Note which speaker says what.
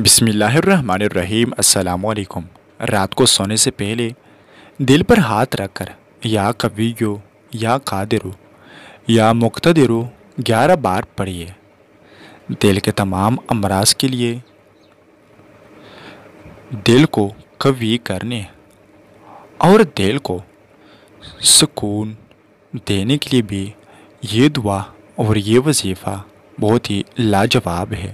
Speaker 1: बिसमीम अल्लाम रात को सोने से पहले दिल पर हाथ रखकर, या कवियो, या कादिर, या मुख्तर ग्यारह बार पढ़िए। दिल के तमाम अमराज के लिए दिल को कवी करने और दिल को सुकून देने के लिए भी ये दुआ और ये वजीफ़ा बहुत ही लाजवाब है।